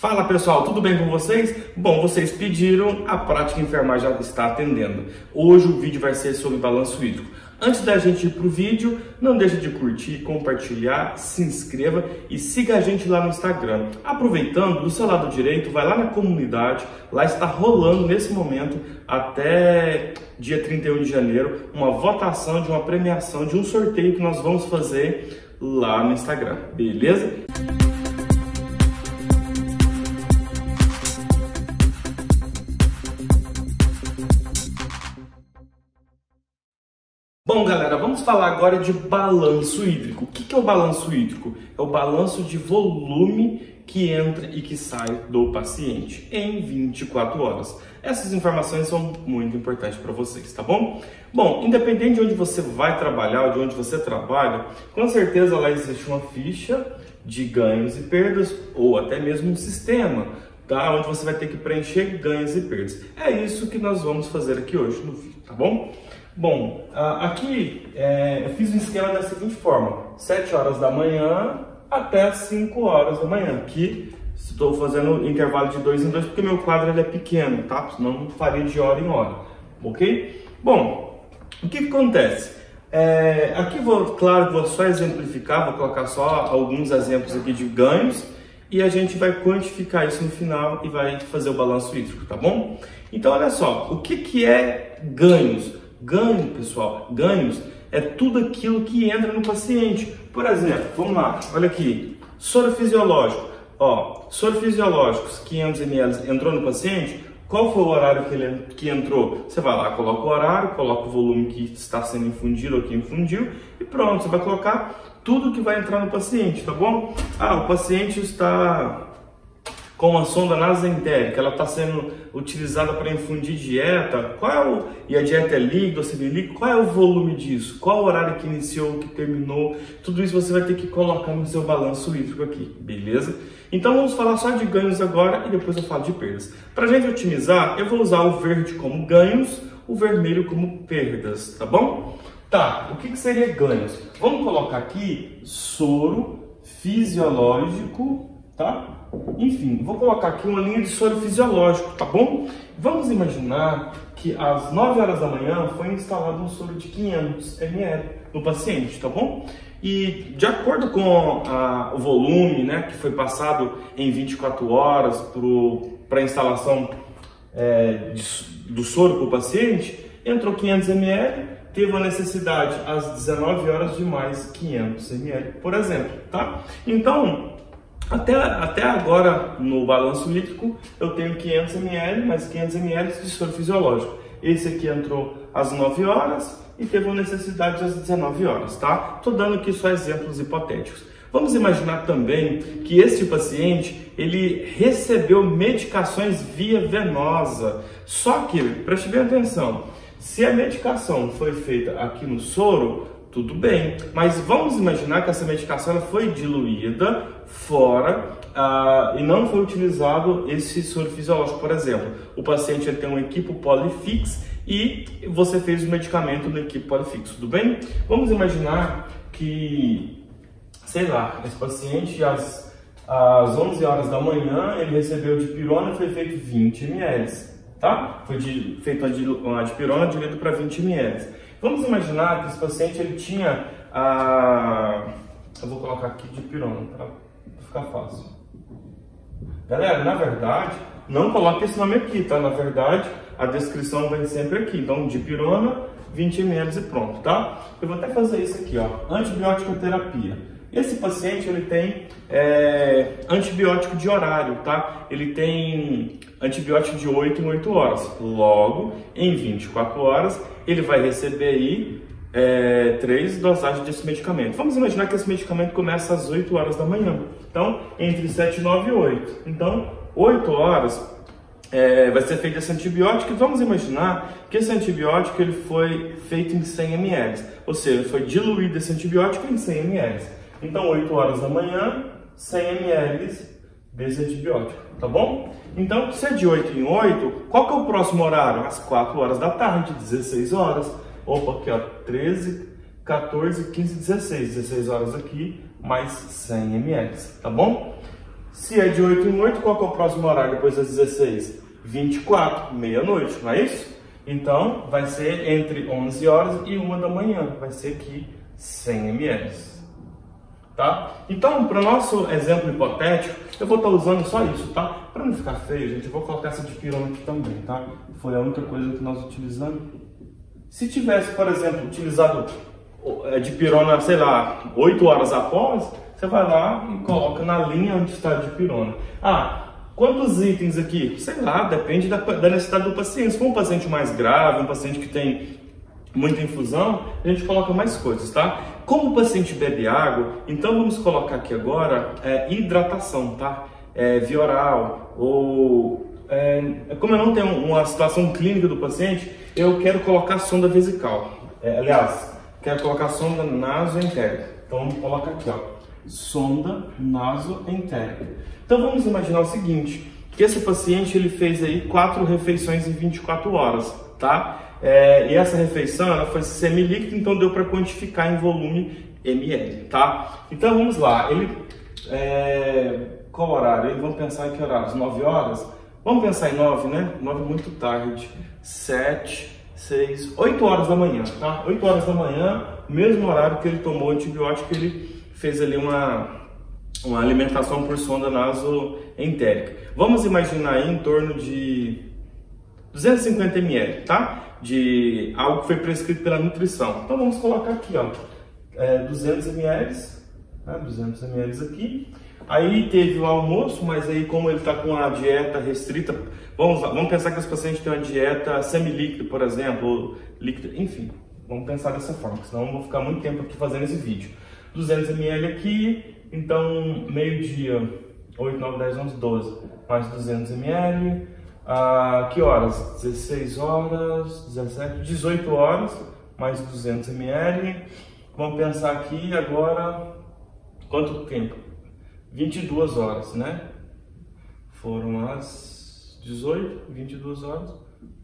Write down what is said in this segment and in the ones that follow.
Fala pessoal, tudo bem com vocês? Bom, vocês pediram, a prática enfermagem já está atendendo. Hoje o vídeo vai ser sobre balanço hídrico. Antes da gente ir para o vídeo, não deixe de curtir, compartilhar, se inscreva e siga a gente lá no Instagram. Aproveitando, do seu lado direito, vai lá na comunidade, lá está rolando nesse momento, até dia 31 de janeiro, uma votação de uma premiação, de um sorteio que nós vamos fazer lá no Instagram, beleza? Bom, galera, vamos falar agora de balanço hídrico. O que é o balanço hídrico? É o balanço de volume que entra e que sai do paciente em 24 horas. Essas informações são muito importantes para vocês, tá bom? Bom, independente de onde você vai trabalhar de onde você trabalha, com certeza lá existe uma ficha de ganhos e perdas ou até mesmo um sistema tá? onde você vai ter que preencher ganhos e perdas. É isso que nós vamos fazer aqui hoje no vídeo, tá bom? Bom, aqui é, eu fiz um esquema da seguinte forma: 7 horas da manhã até 5 horas da manhã. Aqui estou fazendo intervalo de 2 em 2 porque meu quadro é pequeno, tá? Senão não faria de hora em hora, ok? Bom, o que, que acontece? É, aqui vou, claro, vou só exemplificar, vou colocar só alguns exemplos aqui de ganhos e a gente vai quantificar isso no final e vai fazer o balanço hídrico, tá bom? Então, olha só, o que, que é ganhos? Ganho, pessoal, ganhos é tudo aquilo que entra no paciente. Por exemplo, vamos lá, olha aqui, soro fisiológico. Ó, soro fisiológico, 500 ml entrou no paciente, qual foi o horário que ele que entrou? Você vai lá, coloca o horário, coloca o volume que está sendo infundido ou que infundiu e pronto, você vai colocar tudo que vai entrar no paciente, tá bom? Ah, o paciente está com a sonda nasentérica, ela está sendo utilizada para infundir dieta, qual é o, e a dieta é líquida semilíquida, qual é o volume disso? Qual o horário que iniciou, que terminou? Tudo isso você vai ter que colocar no seu balanço hídrico aqui, beleza? Então vamos falar só de ganhos agora e depois eu falo de perdas. Para a gente otimizar, eu vou usar o verde como ganhos, o vermelho como perdas, tá bom? Tá, o que, que seria ganhos? Vamos colocar aqui soro fisiológico, tá? Enfim, vou colocar aqui uma linha de soro fisiológico, tá bom? Vamos imaginar que às 9 horas da manhã foi instalado um soro de 500 ml no paciente, tá bom? E de acordo com a, o volume né, que foi passado em 24 horas para a instalação é, de, do soro para o paciente, entrou 500 ml, teve a necessidade às 19 horas de mais 500 ml, por exemplo, tá? Então, até, até agora, no balanço hídrico, eu tenho 500 ml, mais 500 ml de soro fisiológico. Esse aqui entrou às 9 horas e teve uma necessidade às 19 horas, tá? Estou dando aqui só exemplos hipotéticos. Vamos imaginar também que este paciente ele recebeu medicações via venosa. Só que, preste bem atenção, se a medicação foi feita aqui no soro, tudo bem. Mas vamos imaginar que essa medicação foi diluída fora uh, e não foi utilizado esse soro fisiológico, por exemplo. O paciente tem um equipo polifix e você fez o medicamento no equipo polifix, tudo bem? Vamos imaginar que, sei lá, esse paciente às, às 11 horas da manhã ele recebeu de pirona e foi feito 20 ml, tá? Foi de, feito uma dipirona diluído para 20 ml. Vamos imaginar que esse paciente ele tinha a. Eu vou colocar aqui de pirona para ficar fácil. Galera, na verdade, não coloque esse nome aqui, tá? Na verdade, a descrição vem sempre aqui. Então, de pirona, 20 ml e pronto, tá? Eu vou até fazer isso aqui, ó. Antibiótico terapia. Esse paciente ele tem é, antibiótico de horário, tá? Ele tem antibiótico de 8 em 8 horas. Logo, em 24 horas, ele vai receber aí é, três dosagens desse medicamento. Vamos imaginar que esse medicamento começa às 8 horas da manhã. Então, entre 7, 9 e 8. Então, 8 horas é, vai ser feito esse antibiótico e vamos imaginar que esse antibiótico ele foi feito em 100 ml. Ou seja, foi diluído esse antibiótico em 100 ml. Então, 8 horas da manhã, 100 ml desse antibiótico, tá bom? Então, se é de 8 em 8, qual que é o próximo horário? Às 4 horas da tarde, 16 horas. Opa, aqui ó, 13, 14, 15, 16. 16 horas aqui, mais 100 ml, tá bom? Se é de 8 em 8, qual é o próximo horário depois das 16? 24, meia-noite, não é isso? Então, vai ser entre 11 horas e 1 da manhã. Vai ser aqui 100 ml. Tá? Então, para o nosso exemplo hipotético, eu vou estar tá usando só isso, tá? Para não ficar feio, gente, eu vou colocar essa de aqui também, tá? Foi a única coisa que nós utilizamos. Se tivesse, por exemplo, utilizado é, de pirona, sei lá, 8 horas após, você vai lá e coloca na linha onde está de pirona. Ah, quantos itens aqui? Sei lá, depende da, da necessidade do paciente. Se for um paciente mais grave, um paciente que tem muita infusão, a gente coloca mais coisas, tá? Como o paciente bebe água, então vamos colocar aqui agora é, hidratação, tá? É, via oral ou é, como eu não tenho uma situação clínica do paciente, eu quero colocar sonda vesical. É, aliás, quero colocar sonda nasoentérica. Então vamos colocar aqui, ó, sonda nasoentérica. Então vamos imaginar o seguinte, que esse paciente ele fez aí quatro refeições em 24 horas, tá? É, e essa refeição ela foi semi-líquida, então deu para quantificar em volume ml, tá? Então vamos lá, ele é, qual horário? Vamos pensar em que horários? 9 horas? Vamos pensar em 9, né? 9 é muito tarde. 7, 6, 8 horas da manhã, tá? 8 horas da manhã, mesmo horário que ele tomou antibiótico, ele fez ali uma, uma alimentação por sonda nasoentérica. Vamos imaginar aí em torno de 250 ml, tá? De algo que foi prescrito pela nutrição. Então vamos colocar aqui, ó, é, 200 ml, né? 200 ml aqui. Aí teve o almoço, mas aí como ele está com a dieta restrita, vamos, vamos pensar que os pacientes têm uma dieta semi-líquida, por exemplo, ou líquida, enfim, vamos pensar dessa forma, senão eu vou ficar muito tempo aqui fazendo esse vídeo. 200 ml aqui, então meio-dia, 8, 9, 10, 11, 12, mais 200 ml, ah, que horas? 16 horas, 17, 18 horas, mais 200 ml, vamos pensar aqui agora, quanto tempo? 22 horas, né? Foram as 18, 22 horas,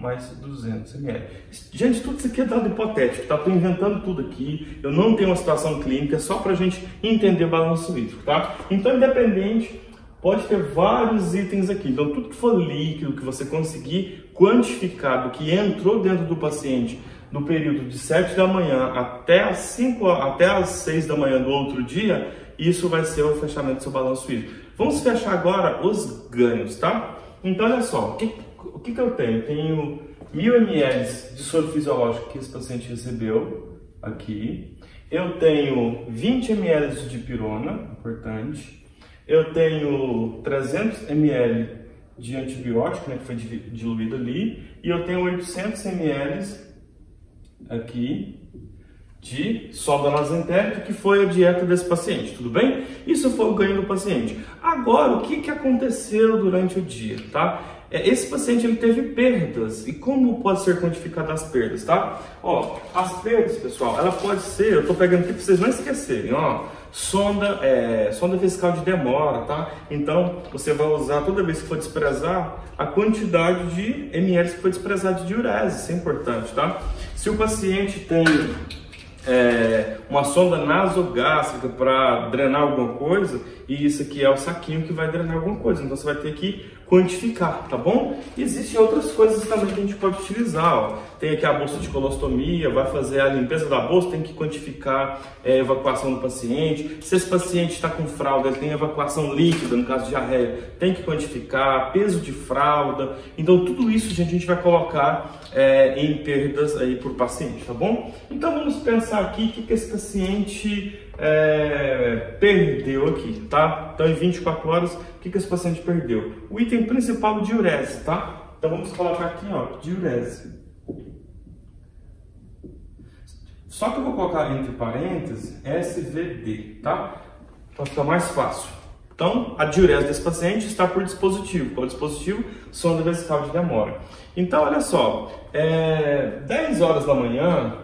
mais 200 ml. Gente, tudo isso aqui é dado hipotético, tá? Tô inventando tudo aqui, eu não tenho uma situação clínica, é só pra gente entender o balanço hídrico, tá? Então, independente, pode ter vários itens aqui. Então, tudo que for líquido, que você conseguir quantificar do que entrou dentro do paciente no período de 7 da manhã até as 5, até as 6 da manhã do outro dia, isso vai ser o fechamento do seu balanço hídrico. Vamos fechar agora os ganhos, tá? Então, olha só, o que, o que, que eu tenho? Tenho 1000 ml de soro fisiológico que esse paciente recebeu aqui. Eu tenho 20 ml de pirona, importante. Eu tenho 300 ml de antibiótico, né, que foi diluído ali. E eu tenho 800 ml aqui de sonda nasentérica, que foi a dieta desse paciente, tudo bem? Isso foi o ganho do paciente. Agora, o que, que aconteceu durante o dia, tá? É, esse paciente ele teve perdas. E como pode ser quantificada as perdas, tá? Ó, as perdas, pessoal, ela pode ser, eu tô pegando aqui para vocês não esquecerem, ó, sonda, é, sonda fiscal de demora, tá? Então, você vai usar toda vez que for desprezar a quantidade de ml que foi desprezado de diurese, isso é importante, tá? Se o paciente tem é, uma sonda nasogástrica para drenar alguma coisa, e isso aqui é o saquinho que vai drenar alguma coisa. Então você vai ter que quantificar, tá bom? Existem outras coisas também que a gente pode utilizar. Ó. Tem aqui a bolsa de colostomia, vai fazer a limpeza da bolsa, tem que quantificar é, a evacuação do paciente. Se esse paciente está com fralda, ele tem evacuação líquida, no caso de diarreia, tem que quantificar, peso de fralda. Então tudo isso gente, a gente vai colocar é, em perdas aí por paciente, tá bom? Então vamos pensar aqui o que, que esse paciente é, perdeu aqui, tá? Então, em 24 horas, o que, que esse paciente perdeu? O item principal, diurese, tá? Então, vamos colocar aqui, ó, diurese. Só que eu vou colocar entre parênteses SVD, tá? Para ficar mais fácil. Então, a diurese desse paciente está por dispositivo. Qual dispositivo? Sonda vesical de demora. Então, olha só, é, 10 horas da manhã,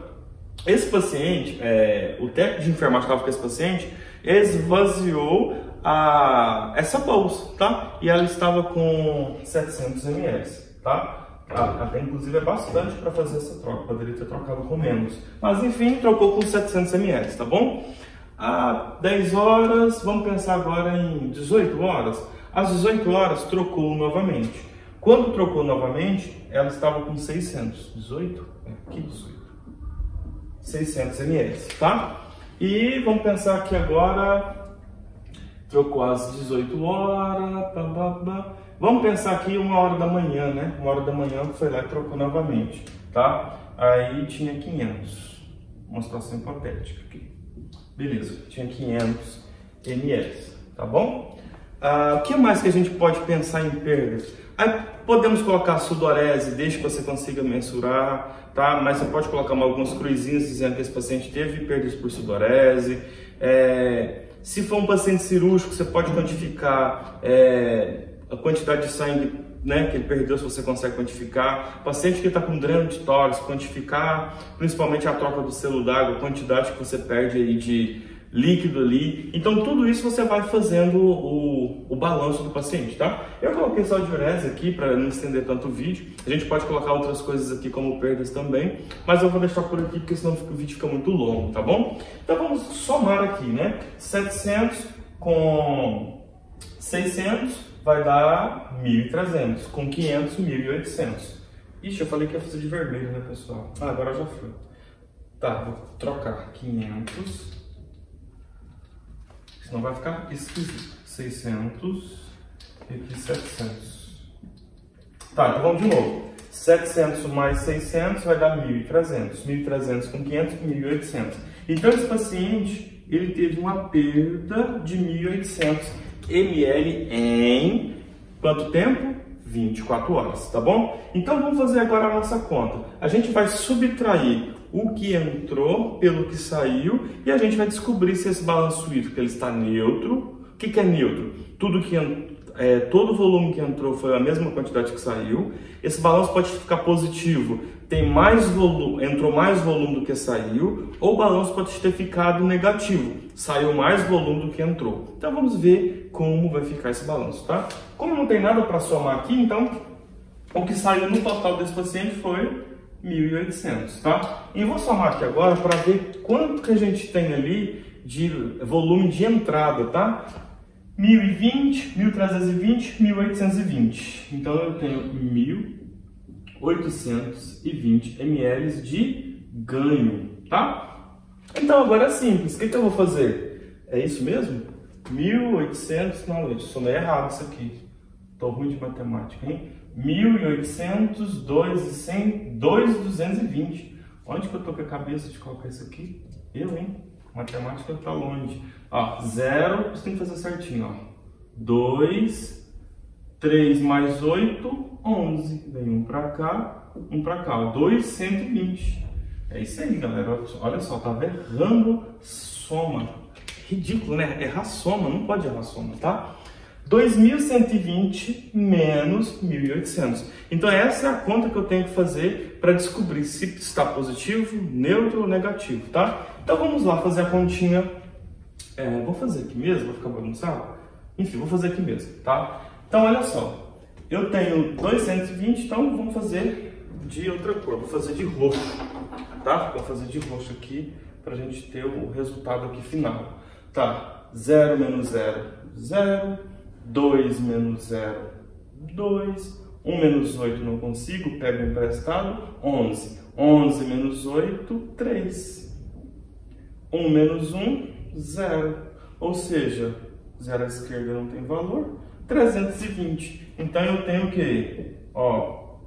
esse paciente, é, o técnico de enfermagem que estava com esse paciente, esvaziou a, essa bolsa, tá? E ela estava com 700 ml, tá? Até inclusive é bastante para fazer essa troca, poderia ter trocado com menos. Mas enfim, trocou com 700 ml, tá bom? Ah, 10 horas, vamos pensar agora em 18 horas. Às 18 horas, trocou novamente. Quando trocou novamente, ela estava com 600. 18? É, aqui 18. 600 ml, tá? E vamos pensar que agora trocou às 18 horas. Vamos pensar aqui uma hora da manhã, né? Uma hora da manhã foi lá e trocou novamente, tá? Aí tinha 500. Uma situação hipotética aqui. Beleza, tinha 500 ml, tá bom? Ah, o que mais que a gente pode pensar em perdas? Aí podemos colocar sudorese, desde que você consiga mensurar, tá? Mas você pode colocar algumas cruzinhas dizendo que esse paciente teve perdas por sudorese. É, se for um paciente cirúrgico, você pode quantificar é, a quantidade de sangue né, que ele perdeu, se você consegue quantificar. Paciente que está com dreno de tórax, quantificar principalmente a troca do selo d'água, a quantidade que você perde aí de líquido ali. Então, tudo isso você vai fazendo o, o balanço do paciente, tá? Eu coloquei só diurese aqui para não estender tanto o vídeo. A gente pode colocar outras coisas aqui como perdas também, mas eu vou deixar por aqui porque senão o vídeo fica muito longo, tá bom? Então, vamos somar aqui, né? 700 com 600 vai dar 1.300, com 500, 1.800. Ixi, eu falei que ia fazer de vermelho, né, pessoal? Ah, agora já foi. Tá, vou trocar 500 Senão vai ficar esquisito. 600 e aqui 700. Tá, então vamos de novo. 700 mais 600 vai dar 1.300. 1.300 com 500, 1.800. Então esse paciente, ele teve uma perda de 1.800 ml em quanto tempo? 24 horas, tá bom? Então vamos fazer agora a nossa conta. A gente vai subtrair o que entrou pelo que saiu e a gente vai descobrir se esse balanço hídrico ele está neutro. O que, que é neutro? Tudo que é, todo o volume que entrou foi a mesma quantidade que saiu. Esse balanço pode ficar positivo, tem mais volume, entrou mais volume do que saiu, ou o balanço pode ter ficado negativo, saiu mais volume do que entrou. Então vamos ver como vai ficar esse balanço, tá? Como não tem nada para somar aqui, então o que saiu no total desse paciente foi 1.800, tá? E vou somar aqui agora para ver quanto que a gente tem ali de volume de entrada, tá? 1020, 1320, 1820. Então eu tenho 1820 ml de ganho, tá? Então agora é simples. O que, que eu vou fazer? É isso mesmo? 1800, não, eu somei errado isso aqui. Tô ruim de matemática, hein? 1800, 2 e 100, 2,220. Onde que eu tô com a cabeça de colocar isso aqui? Eu, hein? Matemática tá longe. Ó, zero, você tem que fazer certinho, ó. 2, 3 mais 8, 11. Vem um pra cá, um pra cá, ó. 2, 120. É isso aí, galera. Olha só, tava errando soma. Ridículo, né? Errar soma, não pode errar soma, tá? 2.120 menos 1.800. Então essa é a conta que eu tenho que fazer para descobrir se está positivo, neutro ou negativo, tá? Então vamos lá fazer a continha. É, vou fazer aqui mesmo, vou ficar bagunçado? Enfim, vou fazer aqui mesmo, tá? Então olha só, eu tenho 220, então vamos fazer de outra cor, vou fazer de roxo, tá? Vou fazer de roxo aqui para a gente ter o resultado aqui final. Tá, 0 menos 0, 0. 2 menos 0, 2. 1 menos 8 não consigo, pego emprestado, 11. 11 menos 8, 3. 1 menos 1, 0. Ou seja, 0 à esquerda não tem valor, 320. Então eu tenho o quê? Ó,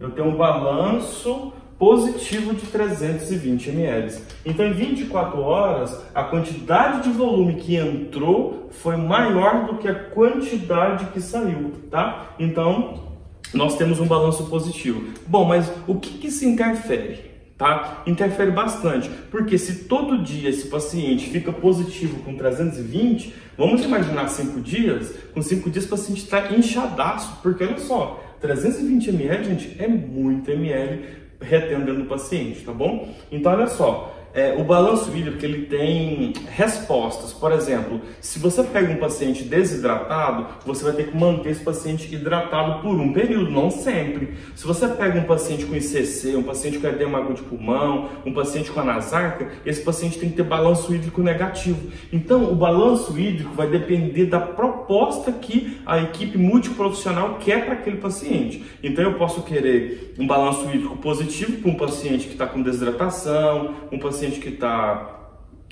eu tenho um balanço positivo de 320 ml. Então, em 24 horas, a quantidade de volume que entrou foi maior do que a quantidade que saiu, tá? Então, nós temos um balanço positivo. Bom, mas o que, que se interfere? Tá? Interfere bastante, porque se todo dia esse paciente fica positivo com 320, vamos imaginar 5 dias, com 5 dias o paciente está inchadaço, porque olha só, 320 ml, gente, é muito ml retendo do paciente, tá bom? Então, olha só, é, o balanço hídrico ele tem respostas. Por exemplo, se você pega um paciente desidratado, você vai ter que manter esse paciente hidratado por um período, não sempre. Se você pega um paciente com ICC, um paciente com edema agudo de pulmão, um paciente com anasarca, esse paciente tem que ter balanço hídrico negativo. Então, o balanço hídrico vai depender da proposta que a equipe multiprofissional quer para aquele paciente. Então, eu posso querer um balanço hídrico positivo para um paciente que está com desidratação, um paciente que está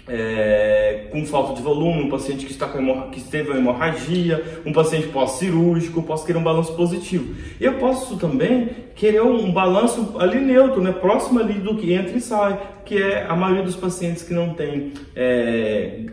é, com falta de volume, um paciente que, está com que teve uma hemorragia, um paciente pós-cirúrgico, posso querer um balanço positivo. Eu posso também querer um, um balanço ali neutro, né, próximo ali do que entra e sai, que é a maioria dos pacientes que não tem é,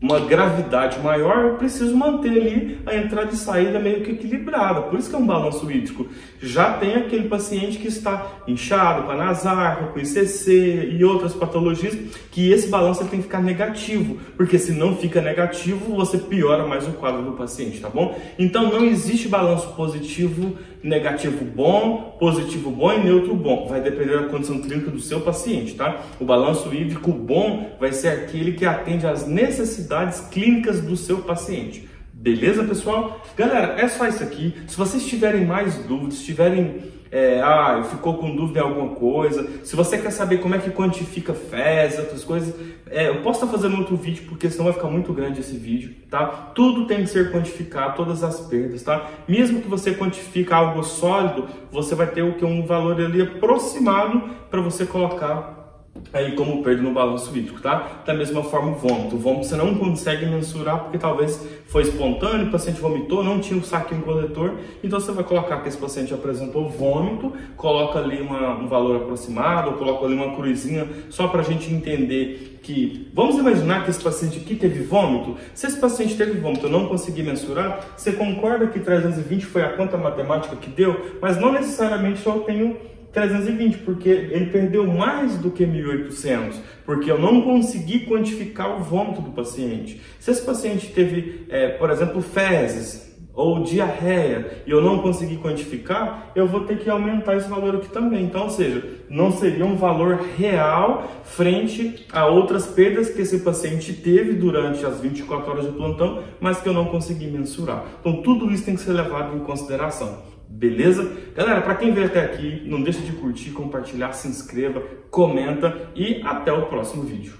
uma gravidade maior, eu preciso manter ali a entrada e saída meio que equilibrada. Por isso que é um balanço hídrico. Já tem aquele paciente que está inchado, com anasarca, com ICC e outras patologias, que esse balanço tem que ficar negativo, porque se não fica negativo, você piora mais o quadro do paciente, tá bom? Então não existe balanço positivo, negativo bom, positivo bom e neutro bom. Vai depender da condição clínica do seu paciente, tá? O balanço hídrico bom vai ser aquele que atende às necessidades necessidades clínicas do seu paciente. Beleza, pessoal? Galera, é só isso aqui. Se vocês tiverem mais dúvidas, tiverem é, ah, ficou com dúvida em alguma coisa, se você quer saber como é que quantifica fezes, outras coisas, é, eu posso estar fazendo outro vídeo, porque senão vai ficar muito grande esse vídeo, tá? Tudo tem que ser quantificado, todas as perdas, tá? Mesmo que você quantifique algo sólido, você vai ter o que um valor ali aproximado para você colocar aí como perda no balanço hídrico, tá? Da mesma forma o vômito. O vômito você não consegue mensurar porque talvez foi espontâneo, o paciente vomitou, não tinha o um saquinho coletor, então você vai colocar que esse paciente apresentou vômito, coloca ali uma, um valor aproximado, ou coloca ali uma cruzinha, só para a gente entender que, vamos imaginar que esse paciente aqui teve vômito, se esse paciente teve vômito eu não consegui mensurar, você concorda que 320 foi a conta matemática que deu, mas não necessariamente eu tenho 320, porque ele perdeu mais do que 1.800, porque eu não consegui quantificar o vômito do paciente. Se esse paciente teve, é, por exemplo, fezes ou diarreia e eu não consegui quantificar, eu vou ter que aumentar esse valor aqui também. Então, ou seja, não seria um valor real frente a outras perdas que esse paciente teve durante as 24 horas de plantão, mas que eu não consegui mensurar. Então, tudo isso tem que ser levado em consideração. Beleza? Galera, para quem veio até aqui, não deixa de curtir, compartilhar, se inscreva, comenta e até o próximo vídeo.